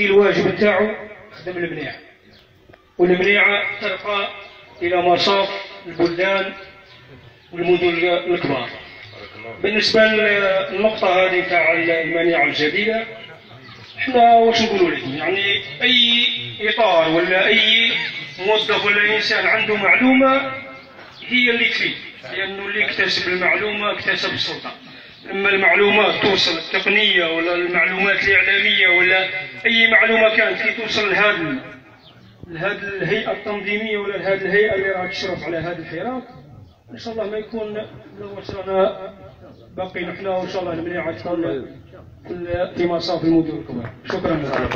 يدي الواجب نتاعو خدم المنيع. والمنيعة ترقى إلى مصاف البلدان والمدن الكبار. بالنسبة للنقطة هذه تاع المنيعة الجديدة إحنا واش نقولوا لكم يعني أي إطار ولا أي موظف ولا إنسان عنده معلومة هي اللي تفيد لأنه اللي اكتسب المعلومة اكتسب السلطة. أما المعلومات توصل التقنية ولا المعلومات الإعلامية ولا أي معلومة كانت كي توصل لهذا لهذه الهيئة التنظيمية ولا لهذه الهيئة اللي راح تشرف على هذا الحراك إن شاء الله ما يكون لو رانا باقي نحن وإن شاء الله المنيعه تكون في مصاف المدن الكبار شكرا. لكم